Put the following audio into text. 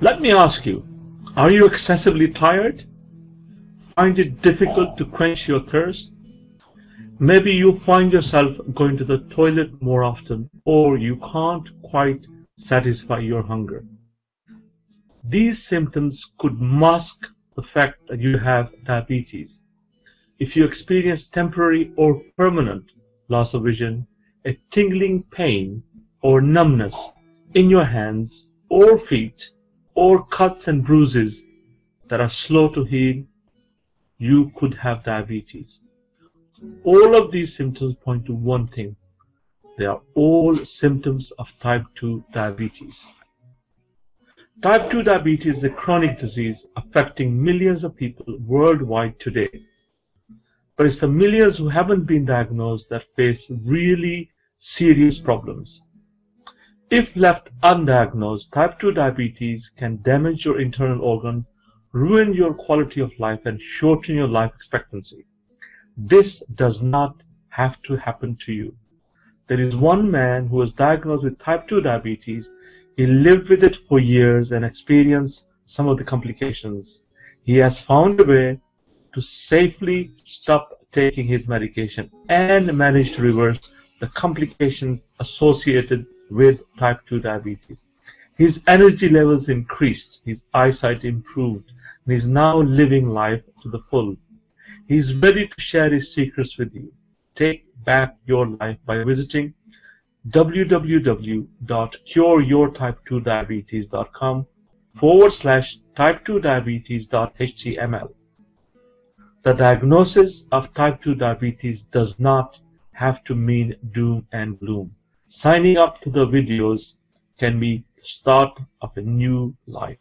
Let me ask you, are you excessively tired? Find it difficult to quench your thirst? Maybe you find yourself going to the toilet more often or you can't quite satisfy your hunger. These symptoms could mask the fact that you have diabetes. If you experience temporary or permanent loss of vision, a tingling pain or numbness in your hands or feet, or cuts and bruises that are slow to heal, you could have diabetes. All of these symptoms point to one thing. They are all symptoms of type 2 diabetes. Type 2 diabetes is a chronic disease affecting millions of people worldwide today. But it's the millions who haven't been diagnosed that face really serious problems. If left undiagnosed, type 2 diabetes can damage your internal organs, ruin your quality of life, and shorten your life expectancy. This does not have to happen to you. There is one man who was diagnosed with type 2 diabetes he lived with it for years and experienced some of the complications. He has found a way to safely stop taking his medication and manage to reverse the complications associated with type 2 diabetes. His energy levels increased, his eyesight improved, and he's now living life to the full. He's ready to share his secrets with you. Take back your life by visiting www.cureyourtype2diabetes.com forward slash type 2 diabetes.html. The diagnosis of type 2 diabetes does not have to mean doom and gloom. Signing up to the videos can be the start of a new life.